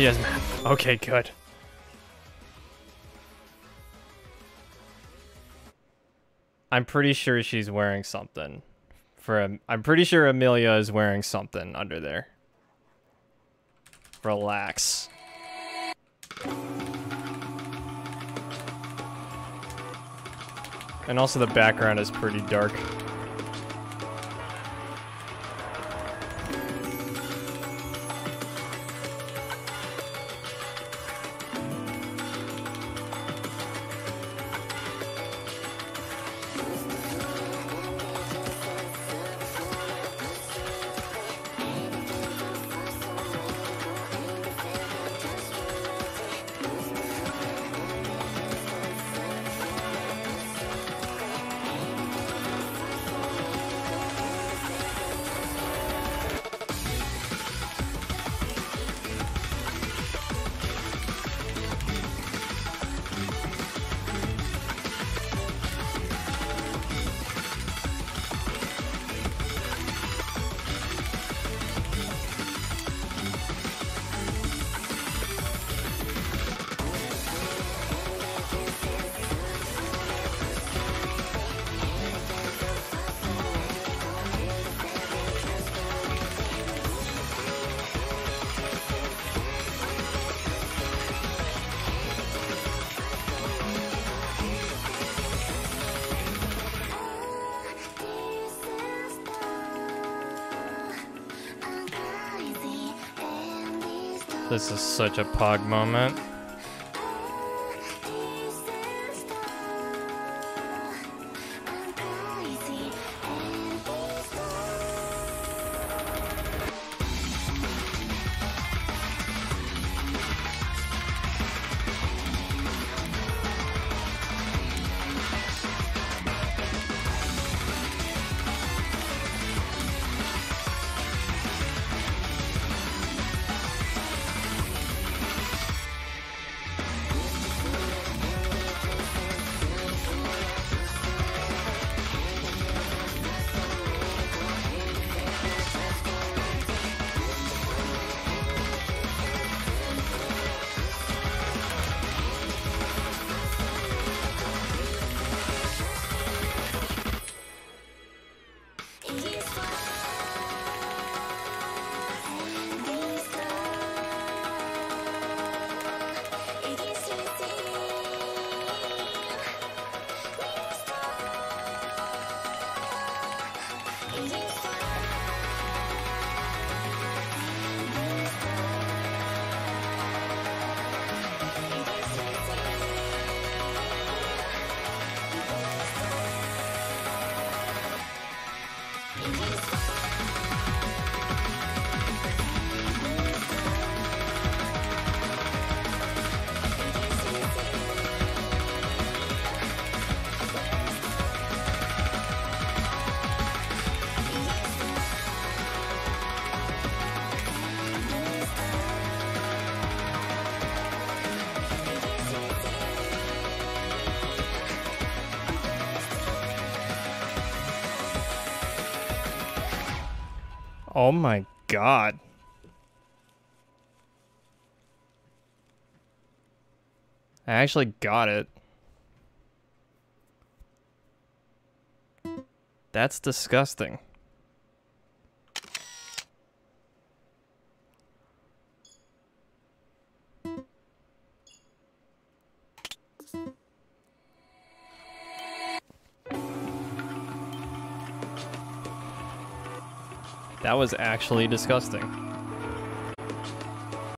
He doesn't. Okay, good. I'm pretty sure she's wearing something. For a, I'm pretty sure Amelia is wearing something under there. Relax. And also the background is pretty dark. This is such a pog moment. Oh my god. I actually got it. That's disgusting. That was actually disgusting.